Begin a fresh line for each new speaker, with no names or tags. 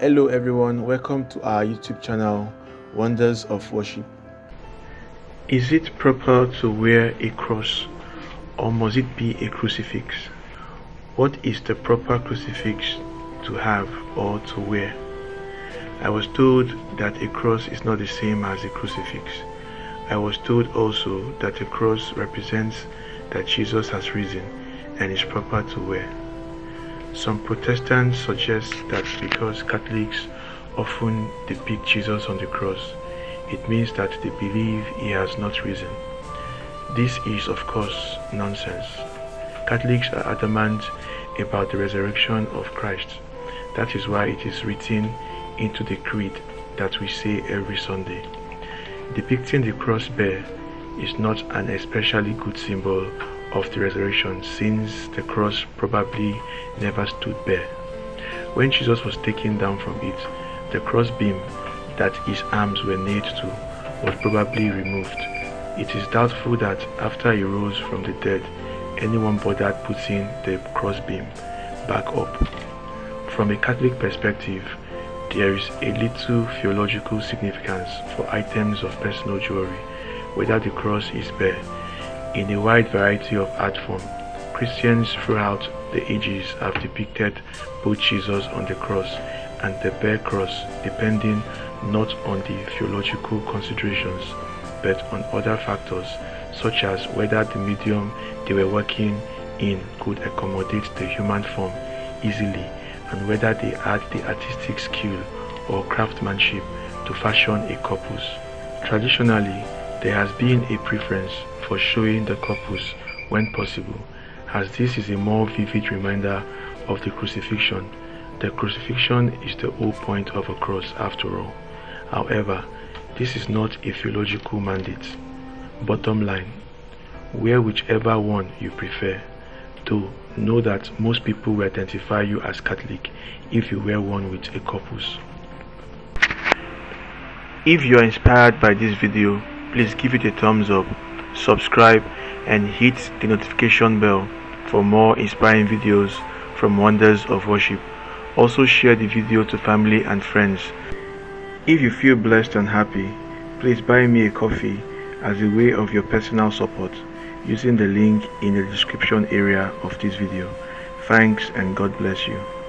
Hello, everyone. Welcome to our YouTube channel, Wonders of Worship. Is it proper to wear a cross or must it be a crucifix? What is the proper crucifix to have or to wear? I was told that a cross is not the same as a crucifix. I was told also that a cross represents that Jesus has risen and is proper to wear. Some Protestants suggest that because Catholics often depict Jesus on the cross, it means that they believe he has not risen. This is, of course, nonsense. Catholics are adamant about the resurrection of Christ. That is why it is written into the creed that we say every Sunday. Depicting the cross bare is not an especially good symbol of the resurrection since the cross probably never stood bare. When Jesus was taken down from it, the cross beam that his arms were nailed to was probably removed. It is doubtful that after he rose from the dead, anyone bothered putting the crossbeam back up. From a Catholic perspective, there is a little theological significance for items of personal jewelry, whether the cross is bare in a wide variety of art form, Christians throughout the ages have depicted both Jesus on the cross and the bare cross depending not on the theological considerations but on other factors such as whether the medium they were working in could accommodate the human form easily and whether they had the artistic skill or craftsmanship to fashion a corpus. Traditionally, there has been a preference for showing the corpus when possible, as this is a more vivid reminder of the crucifixion. The crucifixion is the whole point of a cross after all. However, this is not a theological mandate. Bottom line, wear whichever one you prefer, though know that most people will identify you as Catholic if you wear one with a corpus. If you are inspired by this video, please give it a thumbs up, subscribe and hit the notification bell for more inspiring videos from Wonders of Worship. Also share the video to family and friends. If you feel blessed and happy, please buy me a coffee as a way of your personal support using the link in the description area of this video. Thanks and God bless you.